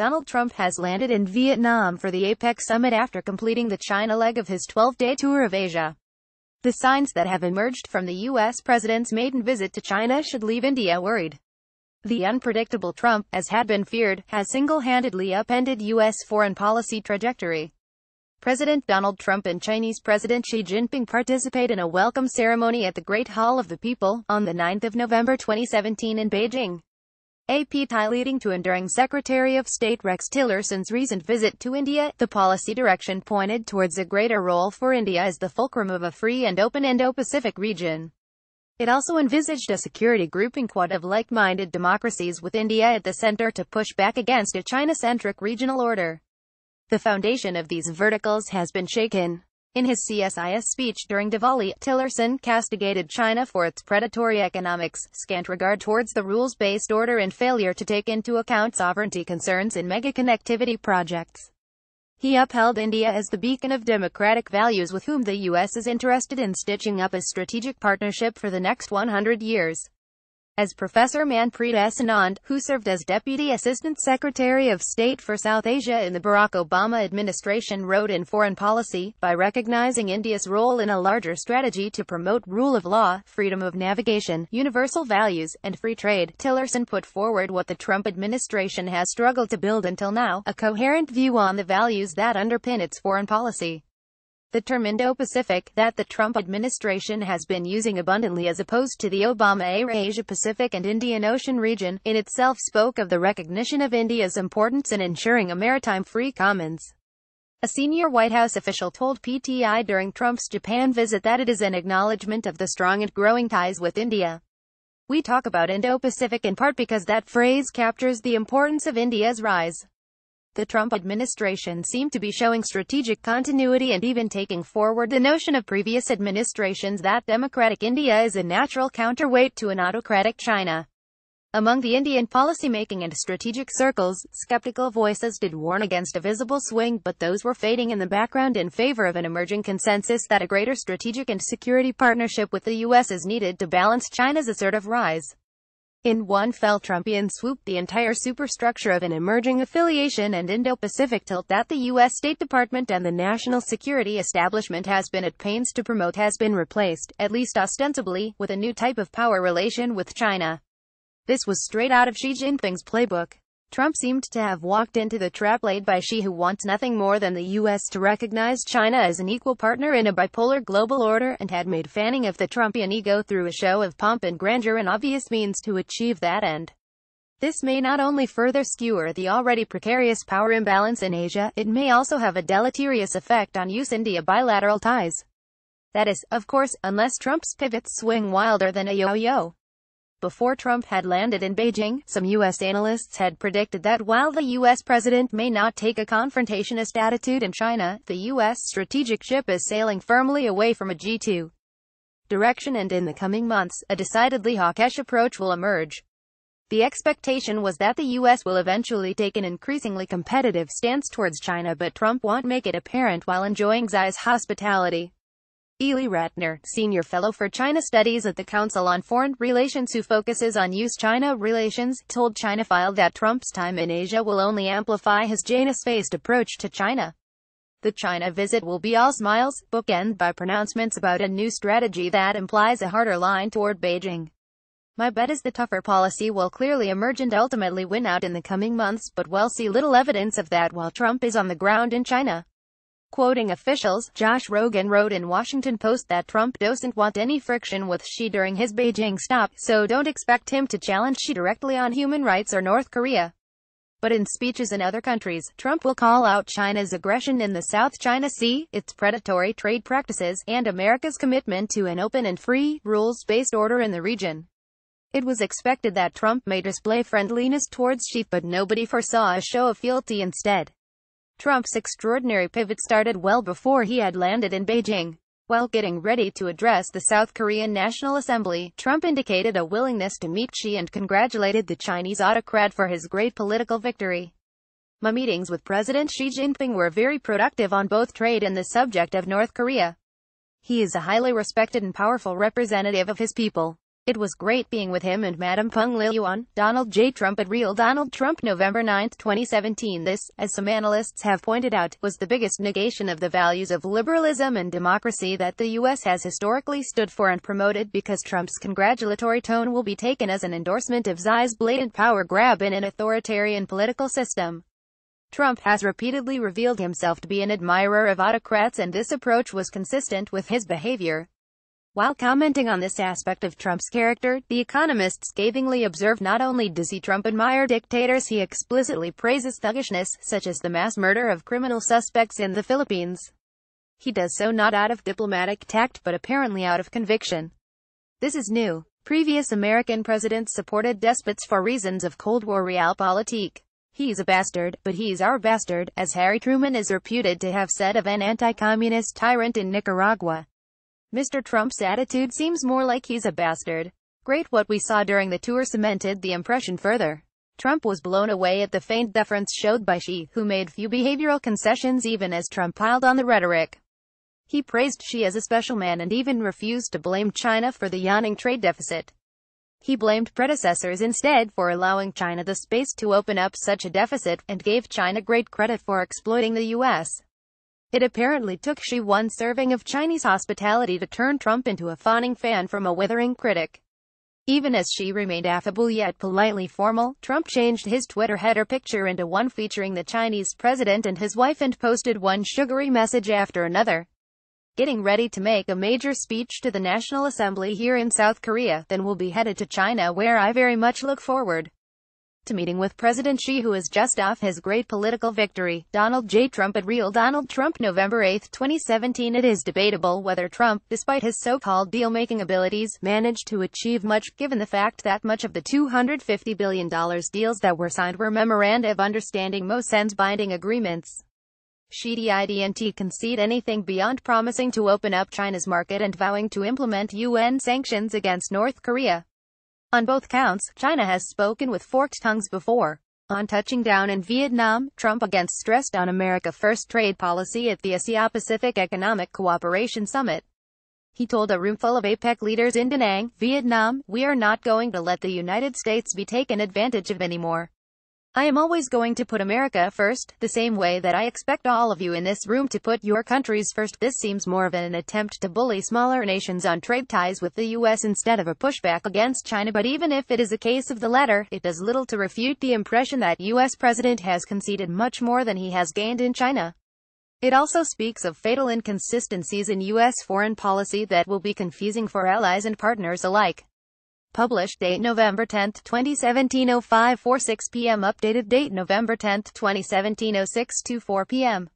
Donald Trump has landed in Vietnam for the APEC summit after completing the China leg of his 12-day tour of Asia. The signs that have emerged from the U.S. president's maiden visit to China should leave India worried. The unpredictable Trump, as had been feared, has single-handedly upended U.S. foreign policy trajectory. President Donald Trump and Chinese President Xi Jinping participate in a welcome ceremony at the Great Hall of the People, on the 9th of November 2017 in Beijing. AP tie leading to enduring Secretary of State Rex Tillerson's recent visit to India, the policy direction pointed towards a greater role for India as the fulcrum of a free and open Indo-Pacific region. It also envisaged a security grouping quad of like-minded democracies with India at the center to push back against a China-centric regional order. The foundation of these verticals has been shaken. In his CSIS speech during Diwali, Tillerson castigated China for its predatory economics, scant regard towards the rules-based order and failure to take into account sovereignty concerns in mega-connectivity projects. He upheld India as the beacon of democratic values with whom the U.S. is interested in stitching up a strategic partnership for the next 100 years as Professor Manpreet S. Anand, who served as Deputy Assistant Secretary of State for South Asia in the Barack Obama administration wrote in Foreign Policy, by recognizing India's role in a larger strategy to promote rule of law, freedom of navigation, universal values, and free trade, Tillerson put forward what the Trump administration has struggled to build until now, a coherent view on the values that underpin its foreign policy. The term Indo-Pacific, that the Trump administration has been using abundantly as opposed to the Obama-era Asia-Pacific and Indian Ocean region, in itself spoke of the recognition of India's importance in ensuring a maritime free commons. A senior White House official told PTI during Trump's Japan visit that it is an acknowledgement of the strong and growing ties with India. We talk about Indo-Pacific in part because that phrase captures the importance of India's rise. The Trump administration seemed to be showing strategic continuity and even taking forward the notion of previous administrations that democratic India is a natural counterweight to an autocratic China. Among the Indian policymaking and strategic circles, skeptical voices did warn against a visible swing but those were fading in the background in favor of an emerging consensus that a greater strategic and security partnership with the U.S. is needed to balance China's assertive rise. In one fell Trumpian swoop the entire superstructure of an emerging affiliation and Indo-Pacific tilt that the U.S. State Department and the national security establishment has been at pains to promote has been replaced, at least ostensibly, with a new type of power relation with China. This was straight out of Xi Jinping's playbook. Trump seemed to have walked into the trap laid by Xi who wants nothing more than the U.S. to recognize China as an equal partner in a bipolar global order and had made fanning of the Trumpian ego through a show of pomp and grandeur an obvious means to achieve that end. This may not only further skewer the already precarious power imbalance in Asia, it may also have a deleterious effect on US-India bilateral ties. That is, of course, unless Trump's pivots swing wilder than a yo-yo. Before Trump had landed in Beijing, some U.S. analysts had predicted that while the U.S. president may not take a confrontationist attitude in China, the U.S. strategic ship is sailing firmly away from a G2 direction and in the coming months, a decidedly hawkish approach will emerge. The expectation was that the U.S. will eventually take an increasingly competitive stance towards China but Trump won't make it apparent while enjoying Xi's hospitality. Ely Ratner, Senior Fellow for China Studies at the Council on Foreign Relations who focuses on US-China relations, told ChinaFile that Trump's time in Asia will only amplify his Janus-faced approach to China. The China visit will be all smiles, bookend by pronouncements about a new strategy that implies a harder line toward Beijing. My bet is the tougher policy will clearly emerge and ultimately win out in the coming months but we'll see little evidence of that while Trump is on the ground in China. Quoting officials, Josh Rogin wrote in Washington Post that Trump doesn't want any friction with Xi during his Beijing stop, so don't expect him to challenge Xi directly on human rights or North Korea. But in speeches in other countries, Trump will call out China's aggression in the South China Sea, its predatory trade practices, and America's commitment to an open and free, rules-based order in the region. It was expected that Trump may display friendliness towards Xi, but nobody foresaw a show of fealty instead. Trump's extraordinary pivot started well before he had landed in Beijing. While getting ready to address the South Korean National Assembly, Trump indicated a willingness to meet Xi and congratulated the Chinese autocrat for his great political victory. My meetings with President Xi Jinping were very productive on both trade and the subject of North Korea. He is a highly respected and powerful representative of his people. It was great being with him and Madam Peng Liyuan, Donald J. Trump at Real Donald Trump November 9, 2017 This, as some analysts have pointed out, was the biggest negation of the values of liberalism and democracy that the U.S. has historically stood for and promoted because Trump's congratulatory tone will be taken as an endorsement of Xi's blatant power grab in an authoritarian political system. Trump has repeatedly revealed himself to be an admirer of autocrats and this approach was consistent with his behavior. While commenting on this aspect of Trump's character, The Economist scathingly observed not only does he Trump admire dictators he explicitly praises thuggishness, such as the mass murder of criminal suspects in the Philippines. He does so not out of diplomatic tact but apparently out of conviction. This is new. Previous American presidents supported despots for reasons of Cold War realpolitik. He's a bastard, but he's our bastard, as Harry Truman is reputed to have said of an anti-communist tyrant in Nicaragua. Mr. Trump's attitude seems more like he's a bastard. Great what we saw during the tour cemented the impression further. Trump was blown away at the faint deference showed by Xi, who made few behavioral concessions even as Trump piled on the rhetoric. He praised Xi as a special man and even refused to blame China for the yawning trade deficit. He blamed predecessors instead for allowing China the space to open up such a deficit, and gave China great credit for exploiting the U.S. It apparently took Xi one serving of Chinese hospitality to turn Trump into a fawning fan from a withering critic. Even as Xi remained affable yet politely formal, Trump changed his Twitter header picture into one featuring the Chinese president and his wife and posted one sugary message after another. Getting ready to make a major speech to the National Assembly here in South Korea, then we'll be headed to China where I very much look forward to meeting with President Xi who is just off his great political victory. Donald J. Trump at Real Donald Trump November 8, 2017 It is debatable whether Trump, despite his so-called deal-making abilities, managed to achieve much, given the fact that much of the $250 billion deals that were signed were memoranda of understanding most MOSEN's binding agreements. Xi didn't concede anything beyond promising to open up China's market and vowing to implement UN sanctions against North Korea. On both counts, China has spoken with forked tongues before. On touching down in Vietnam, Trump again stressed on America First trade policy at the Asia-Pacific Economic Cooperation Summit. He told a roomful of APEC leaders in Da Nang, Vietnam, we are not going to let the United States be taken advantage of anymore. I am always going to put America first, the same way that I expect all of you in this room to put your countries first. This seems more of an attempt to bully smaller nations on trade ties with the U.S. instead of a pushback against China but even if it is a case of the latter, it does little to refute the impression that U.S. President has conceded much more than he has gained in China. It also speaks of fatal inconsistencies in U.S. foreign policy that will be confusing for allies and partners alike. Published date November 10, 2017 0546 p.m. Updated date November 10, 2017 0624 p.m.